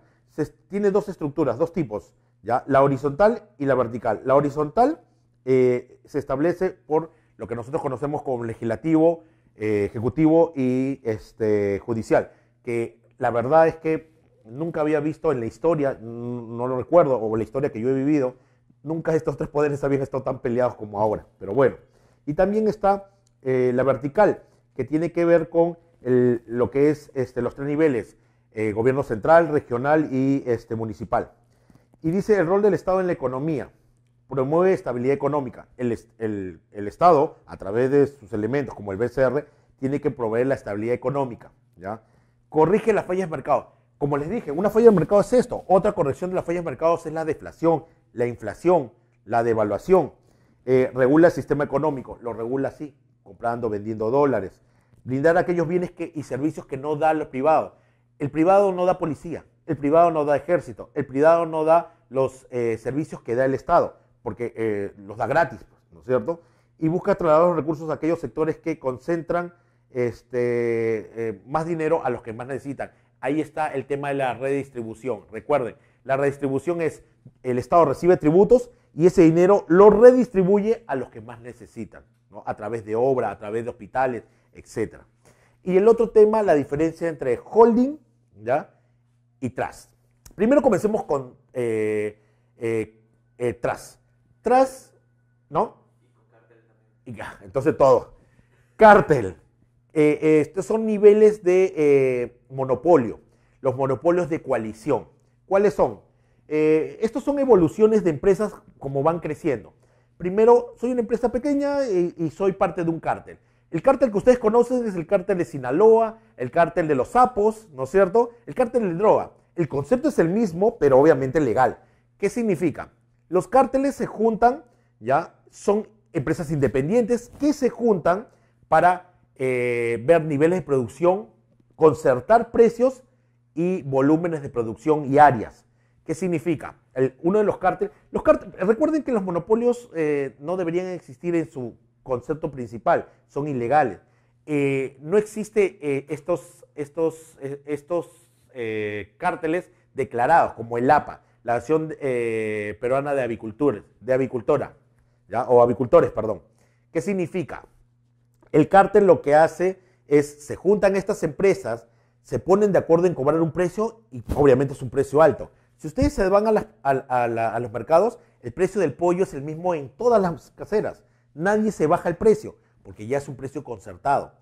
Tiene dos estructuras, dos tipos, ¿ya? La horizontal y la vertical. La horizontal eh, se establece por lo que nosotros conocemos como legislativo, eh, ejecutivo y este, judicial, que la verdad es que nunca había visto en la historia, no lo recuerdo, o la historia que yo he vivido, nunca estos tres poderes habían estado tan peleados como ahora. Pero bueno, y también está eh, la vertical, que tiene que ver con lo que es este, los tres niveles, eh, gobierno central, regional y este, municipal. Y dice el rol del Estado en la economía. Promueve estabilidad económica. El, Estado, a través de sus elementos como el BCR, tiene que proveer la estabilidad económica. ¿ya? Corrige las fallas de mercado como les dije, una falla de mercado es esto. Otra corrección de las fallas de mercado es la deflación, la inflación, la devaluación. Eh, regula el sistema económico, lo regula así, comprando, vendiendo dólares. Brindar aquellos bienes y servicios que no da el privado. El privado no da policía, el privado no da ejército, el privado no da los eh, servicios que da el Estado, porque eh, los da gratis, pues, ¿no es cierto? Y busca trasladar los recursos a aquellos sectores que concentran este, más dinero a los que más necesitan ahí está el tema de la redistribución. Recuerden, la redistribución es el Estado recibe tributos y ese dinero lo redistribuye a los que más necesitan, a través de obra, a través de hospitales, etc. Y el otro tema, la diferencia entre holding ¿ya? y trust. Primero comencemos con eh, eh, eh trust. Trust, ¿no? Y entonces todo. Cártel. Eh, estos son niveles de eh, monopolio, los monopolios de coalición. ¿Cuáles son? Eh, estos son evoluciones de empresas como van creciendo. Primero, soy una empresa pequeña y, soy parte de un cártel. El cártel que ustedes conocen es el cártel de Sinaloa, el cártel de los sapos, ¿no es cierto? El cártel de droga. El concepto es el mismo, pero obviamente legal. ¿Qué significa? Los cárteles se juntan, ya, son empresas independientes que se juntan para eh, ver niveles de producción, concertar precios y volúmenes de producción y áreas. ¿Qué significa? uno de los cárteles, los recuerden que los monopolios eh, no deberían existir en su concepto principal, son ilegales. Eh, no existe eh, estos, estos, estos cárteles declarados, como el APA, la Acción Peruana de Avicultores, de Avicultora, ¿ya? o Avicultores, perdón. ¿Qué significa? El cártel lo que hace es, se juntan estas empresas, se ponen de acuerdo en cobrar un precio y obviamente es un precio alto. Si ustedes se van a, los mercados, el precio del pollo es el mismo en todas las caseras. Nadie se baja el precio porque ya es un precio concertado.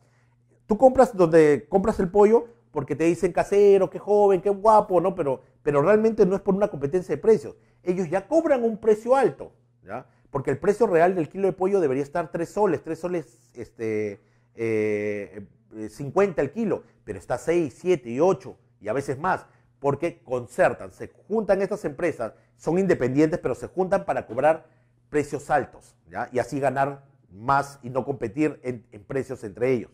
Tú compras donde compras el pollo porque te dicen casero, qué joven, qué guapo, ¿no? Pero, pero realmente no es por una competencia de precios. Ellos ya cobran un precio alto, ¿ya? Porque el precio real del kilo de pollo debería estar 3 soles, 3 soles este, 50 eh, el kilo, pero está 6, 7 y 8 y a veces más, porque concertan, se juntan estas empresas, son independientes, pero se juntan para cobrar precios altos ¿ya? y así ganar más y no competir en, precios entre ellos.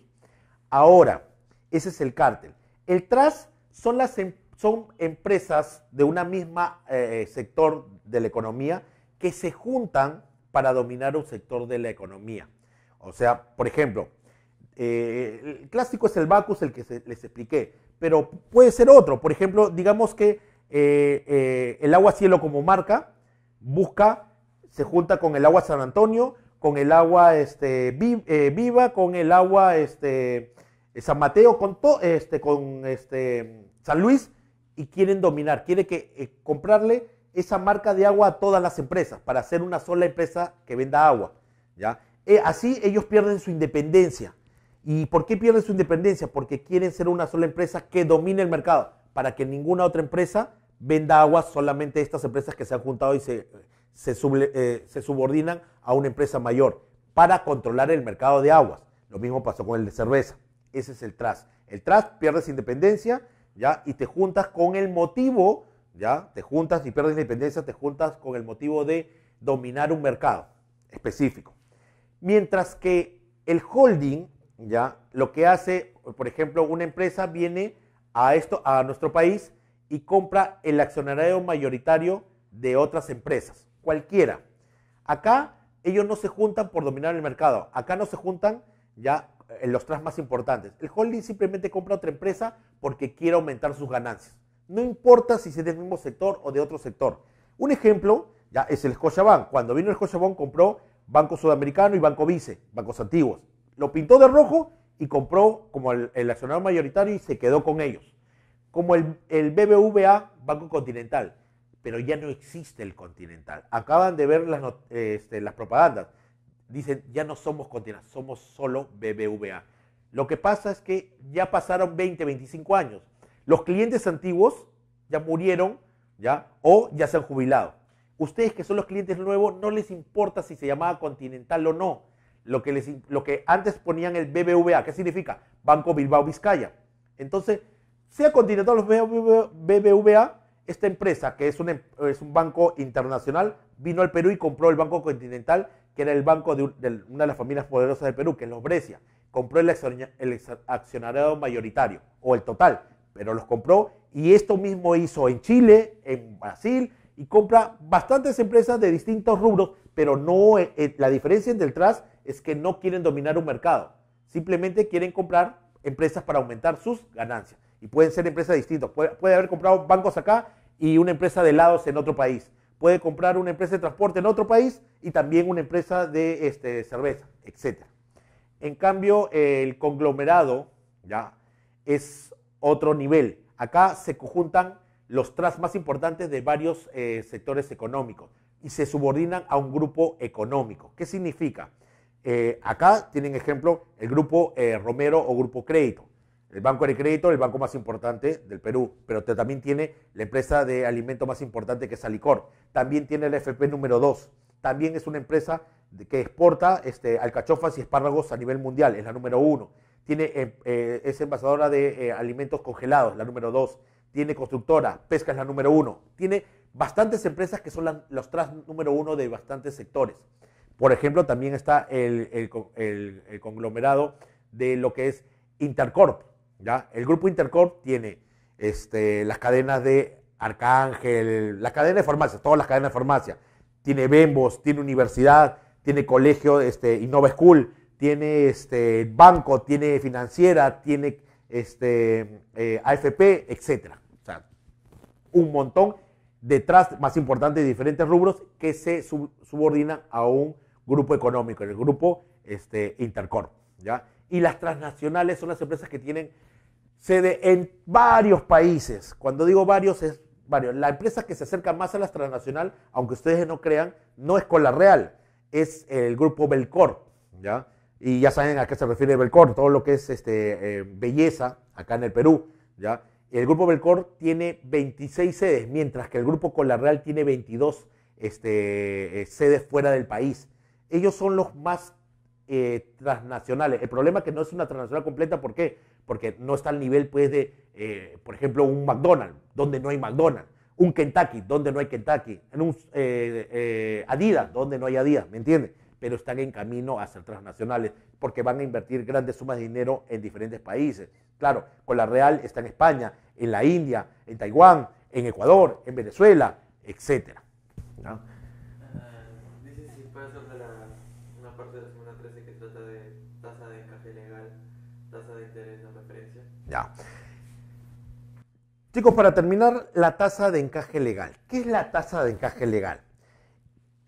Ahora, ese es el cártel. El TRAS son, las, em, son empresas de una misma eh, sector de la economía que se juntan para dominar un sector de la economía. O sea, por ejemplo, eh, el clásico es el Bacus, el que les expliqué, pero puede ser otro. Por ejemplo, digamos que eh, el agua cielo como marca busca, se junta con el agua San Antonio, con el agua este, viva, con el agua este, San Mateo, con, este, con este, San Luis, y quieren dominar, quiere que comprarle esa marca de agua a todas las empresas para hacer una sola empresa que venda agua. ¿ya? Eh, así ellos pierden su independencia. ¿Y por qué pierden su independencia? Porque quieren ser una sola empresa que domine el mercado, para que ninguna otra empresa venda agua, solamente estas empresas que se han juntado y se, se, eh, se subordinan a una empresa mayor, para controlar el mercado de aguas. Lo mismo pasó con el de cerveza. Ese es el TRAS. El TRAS pierde su independencia ¿ya? y te juntas con el motivo ¿ya? Te juntas y pierdes independencia, te juntas con el motivo de dominar un mercado específico. Mientras que el holding, ¿ya? Lo que hace, por ejemplo, una empresa viene a, esto, a nuestro país y compra el accionario mayoritario de otras empresas, cualquiera. Acá ellos no se juntan por dominar el mercado, acá no se juntan ya en los tras más importantes. El holding simplemente compra otra empresa porque quiere aumentar sus ganancias. No importa si es del mismo sector o de otro sector. Un ejemplo ya es el Scotiabank. Cuando vino el Scotiabank compró Banco Sudamericano y Banco Vice, bancos antiguos. Lo pintó de rojo y compró como el, accionario mayoritario y se quedó con ellos. Como el, BBVA, Banco Continental. Pero ya no existe el Continental. Acaban de ver las, este, las propagandas. Dicen, ya no somos Continental, somos solo BBVA. Lo que pasa es que ya pasaron 20, 25 años los clientes antiguos ya murieron, ¿ya? O ya se han jubilado. Ustedes que son los clientes nuevos, no les importa si se llamaba Continental o no. Lo que, les, lo que antes ponían el BBVA, ¿qué significa? Banco Bilbao Vizcaya. Entonces, sea Continental o BBVA, esta empresa, que es un, es un banco internacional, vino al Perú y compró el Banco Continental, que era el banco de, una de las familias poderosas del Perú, que es los Brescia. Compró el, accionariado mayoritario, o el total pero los compró y esto mismo hizo en Chile, en Brasil y compra bastantes empresas de distintos rubros, pero no eh, eh, la diferencia entre el es que no quieren dominar un mercado, simplemente quieren comprar empresas para aumentar sus ganancias y pueden ser empresas distintas, puede, haber comprado bancos acá y una empresa de helados en otro país, puede comprar una empresa de transporte en otro país y también una empresa de este, cerveza, etc. En cambio, el conglomerado ya es otro nivel. Acá se conjuntan los tras más importantes de varios eh, sectores económicos y se subordinan a un grupo económico. ¿Qué significa? Eh, acá tienen ejemplo el grupo eh, Romero o grupo Crédito. El Banco de Crédito, el banco más importante del Perú, pero también tiene la empresa de alimento más importante que es Alicor. También tiene el FP número 2. También es una empresa que exporta este, alcachofas y espárragos a nivel mundial, es la número uno tiene, eh, eh, es envasadora de eh, alimentos congelados, la número dos, tiene constructora, pesca es la número uno, tiene bastantes empresas que son los tras número uno de bastantes sectores. Por ejemplo, también está el, conglomerado de lo que es Intercorp. El grupo Intercorp tiene este, las cadenas de Arcángel, las cadenas de farmacia, todas las cadenas de farmacia. Tiene Bembos, tiene universidad, tiene colegio, este, Innova School, tiene este, banco, tiene financiera, tiene este, eh, AFP, etc. Un montón detrás, más importante, de diferentes rubros que se subordinan a un grupo económico, el grupo este, Intercorp. ¿ya? Y las transnacionales son las empresas que tienen sede en varios países. Cuando digo varios, es varios. La empresa que se acerca más a las transnacional, aunque ustedes no crean, no es con la Real, es el grupo Belcor. ¿ya? Y ya saben a qué se refiere Belcor, todo lo que es este, eh, belleza acá en el Perú. ¿ya? El grupo Belcor tiene 26 sedes, mientras que el grupo Real tiene 22 este, eh, sedes fuera del país. Ellos son los más eh, transnacionales. El problema es que no es una transnacional completa, ¿por qué? Porque no está al nivel, pues, de, por ejemplo, un McDonald's, donde no hay McDonald's, un Kentucky, donde no hay Kentucky, en un Adidas, donde no hay Adidas, ¿me entiendes? pero están en camino a ser transnacionales porque van a invertir grandes sumas de dinero en diferentes países. Claro, con la Real está en España, en la India, en Taiwán, en Ecuador, en Venezuela, etc. ¿no? Uh, dice si puede hacer de la, una parte de la semana 13 que trata de tasa de encaje legal, tasa de interés de referencia. Ya. Chicos, para terminar, la tasa de encaje legal. ¿Qué es la tasa de encaje legal?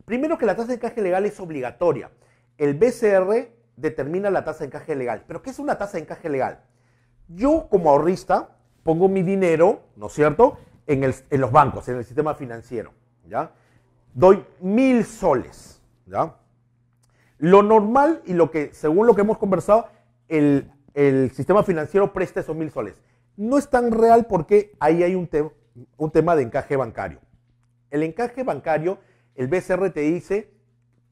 Primero que la tasa de encaje legal es obligatoria. El BCR determina la tasa de encaje legal. ¿Pero qué es una tasa de encaje legal? Yo como ahorrista pongo mi dinero, ¿no es cierto?, en, los bancos, en el sistema financiero. ¿ya? Doy mil soles. ¿ya? Lo normal y lo que, según lo que hemos conversado, el, sistema financiero presta esos mil soles. No es tan real porque ahí hay un, un tema de encaje bancario. El encaje bancario el BCR te dice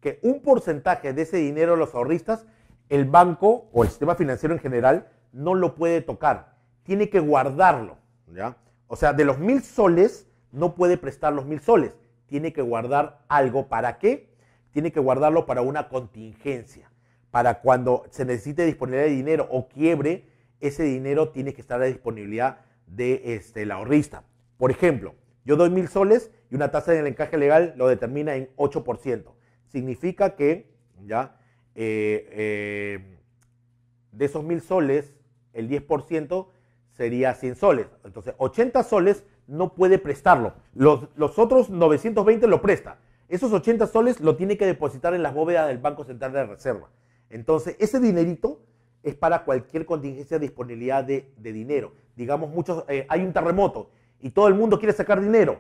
que un porcentaje de ese dinero de los ahorristas, el banco o el sistema financiero en general no lo puede tocar. Tiene que guardarlo. ¿ya? O sea, de los mil soles no puede prestar los mil soles. Tiene que guardar algo. ¿Para qué? Tiene que guardarlo para una contingencia. Para cuando se necesite disponibilidad de dinero o quiebre, ese dinero tiene que estar a disponibilidad de este, ahorrista. Por ejemplo, yo doy mil soles y una tasa del encaje legal lo determina en 8%. Significa que ya eh, eh, de esos mil soles, el 10% sería 100 soles. Entonces, 80 soles no puede prestarlo. Los, los, otros 920 lo presta. Esos 80 soles lo tiene que depositar en las bóvedas del Banco Central de Reserva. Entonces, ese dinerito es para cualquier contingencia de disponibilidad de, dinero. Digamos, muchos, eh, hay un terremoto y todo el mundo quiere sacar dinero.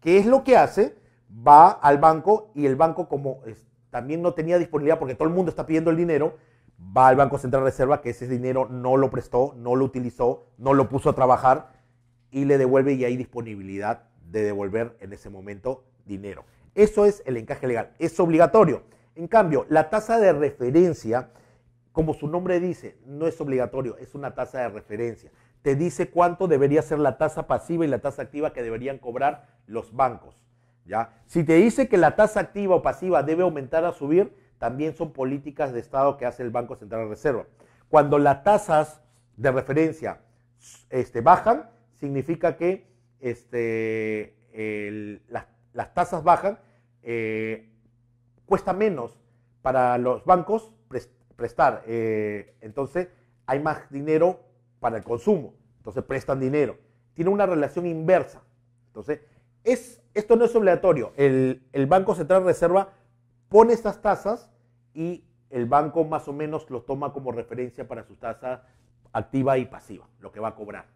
¿Qué es lo que hace? Va al banco y el banco, como también no tenía disponibilidad porque todo el mundo está pidiendo el dinero, va al Banco Central Reserva que ese dinero no lo prestó, no lo utilizó, no lo puso a trabajar y le devuelve y hay disponibilidad de devolver en ese momento dinero. Eso es el encaje legal, es obligatorio. En cambio, la tasa de referencia, como su nombre dice, no es obligatorio, es una tasa de referencia te dice cuánto debería ser la tasa pasiva y la tasa activa que deberían cobrar los bancos. ¿ya? Si te dice que la tasa activa o pasiva debe aumentar o subir, también son políticas de Estado que hace el Banco Central de Reserva. Cuando las tasas de referencia este, bajan, significa que este, las, tasas bajan, eh, cuesta menos para los bancos prestar. Eh, entonces, hay más dinero para el consumo. Entonces prestan dinero. Tiene una relación inversa. Entonces, es, esto no es obligatorio. El, Banco Central Reserva pone estas tasas y el banco más o menos lo toma como referencia para su tasa activa y pasiva, lo que va a cobrar.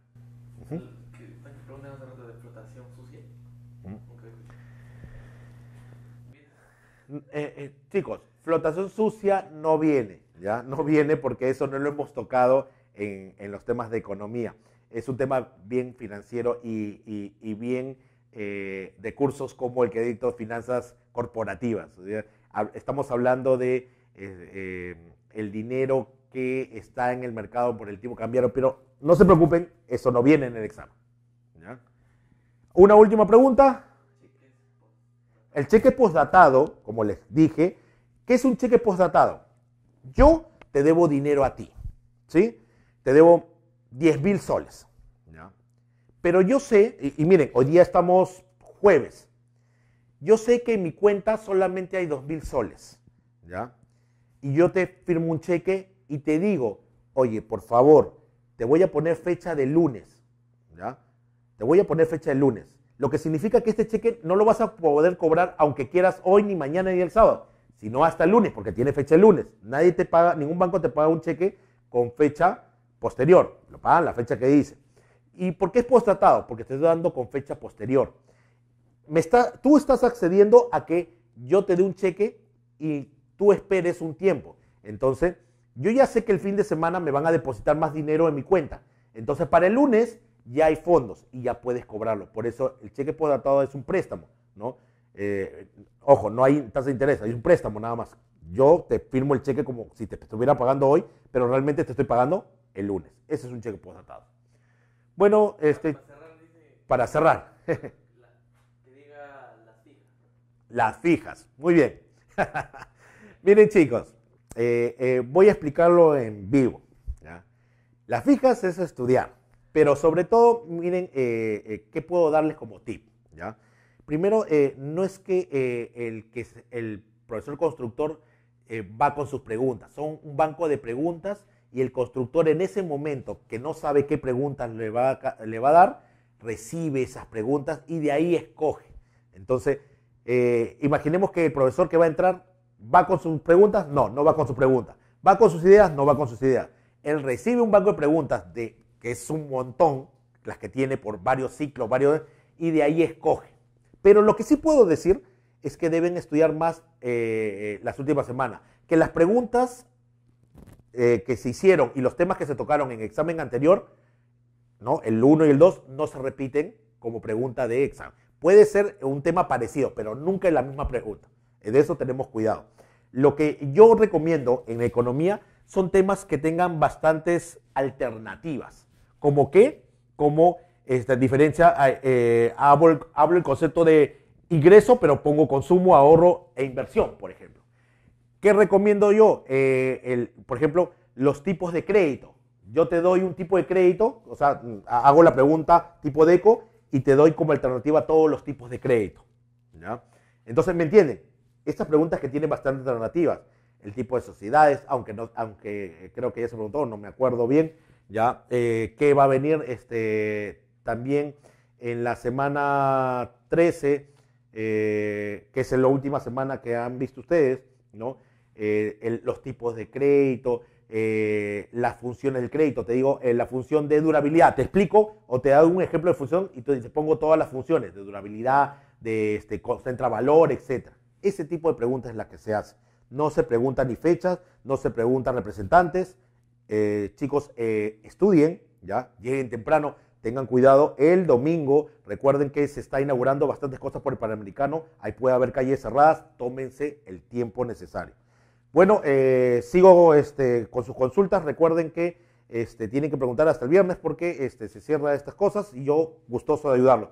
Eh, chicos, flotación sucia no viene, ¿ya? No viene porque eso no lo hemos tocado en, los temas de economía. Es un tema bien financiero y, bien eh, de cursos como el que dicto finanzas corporativas. Estamos hablando de eh, eh, el dinero que está en el mercado por el tipo cambiario, pero no se preocupen, eso no viene en el examen. Una última pregunta. El cheque postdatado, como les dije, ¿qué es un cheque postdatado? Yo te debo dinero a ti, ¿sí? te debo 10 mil soles. Pero yo sé, y, miren, hoy día estamos jueves, yo sé que en mi cuenta solamente hay dos mil soles, ¿ya? Y yo te firmo un cheque y te digo, oye, por favor, te voy a poner fecha de lunes, ¿ya? Te voy a poner fecha de lunes. Lo que significa que este cheque no lo vas a poder cobrar aunque quieras hoy, ni mañana, ni el sábado, sino hasta el lunes, porque tiene fecha el lunes. Nadie te paga, ningún banco te paga un cheque con fecha posterior. Lo pagan la fecha que dice. ¿Y por qué es postratado? Porque te estoy dando con fecha posterior. Me está, tú estás accediendo a que yo te dé un cheque y tú esperes un tiempo. Entonces, yo ya sé que el fin de semana me van a depositar más dinero en mi cuenta. Entonces, para el lunes ya hay fondos y ya puedes cobrarlo. Por eso el cheque postdatado es un préstamo, ¿no? Eh, ojo, no hay tasa de interés, hay un préstamo nada más. Yo te firmo el cheque como si te estuviera pagando hoy, pero realmente te estoy pagando el lunes. Ese es un cheque postdatado. Bueno, este, Para cerrar, para cerrar, que diga las fijas. las fijas. Muy bien. Miren chicos, eh, eh, voy a explicarlo en vivo. ¿ya? Las fijas es estudiar, pero sobre todo, miren, eh, eh, ¿qué puedo darles como tip? ¿ya? Primero, eh, no es que el, que el profesor constructor va con sus preguntas, son un banco de preguntas y el constructor en ese momento que no sabe qué preguntas le va a, le va a dar, recibe esas preguntas y de ahí escoge. Entonces, imaginemos que el profesor que va a entrar va con sus preguntas, no, no va con sus preguntas. Va con sus ideas, no va con sus ideas. Él recibe un banco de preguntas de que es un montón, las que tiene por varios ciclos, varios y de ahí escoge. Pero lo que sí puedo decir es que deben estudiar más eh, las últimas semanas, que las preguntas eh, que se hicieron y los temas que se tocaron en examen anterior, ¿no? el 1 y el 2, no se repiten como pregunta de examen. Puede ser un tema parecido, pero nunca es la misma pregunta. Eh, De eso tenemos cuidado. Lo que yo recomiendo en economía son temas que tengan bastantes alternativas. ¿Como qué? Como esta diferencia, eh, hablo, el- hablo el concepto de ingreso, pero pongo consumo, ahorro e inversión, por ejemplo. ¿Qué recomiendo yo? Eh, por ejemplo, los tipos de crédito. Yo te doy un tipo de crédito, o sea, hago la pregunta tipo DECO y te doy como alternativa todos los tipos de crédito. ¿ya? Entonces, ¿me entienden? Estas preguntas que tienen bastantes alternativas. El tipo de sociedades, aunque, no, aunque eh, creo que ya se preguntó, no me acuerdo bien, ¿ya? Eh, ¿Qué va a venir este, también en la semana 13, eh, que es la última semana que han visto ustedes, ¿no? Eh, los tipos de crédito, eh, las funciones del crédito, te digo, la función de durabilidad, te explico o te hago un ejemplo de función y te, te pongo todas las funciones de durabilidad, de este, concentra valor, etc. Ese tipo de preguntas es la que se hace. No se preguntan ni fechas, no se preguntan representantes. Eh, chicos, eh, estudien, ya, lleguen temprano, tengan cuidado. El domingo, recuerden que se está inaugurando bastantes cosas por el Panamericano, ahí puede haber calles cerradas, tómense el tiempo necesario. Bueno, eh, sigo este, con sus consultas. Recuerden que este, tienen que preguntar hasta el viernes porque este, se cierran estas cosas y yo gustoso de ayudarlos.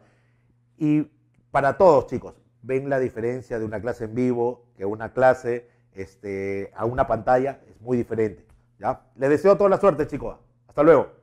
Y para todos, chicos, ven la diferencia de una clase en vivo que una clase este, a una pantalla es muy diferente. ¿Ya? Les deseo toda la suerte, chicos. Hasta luego.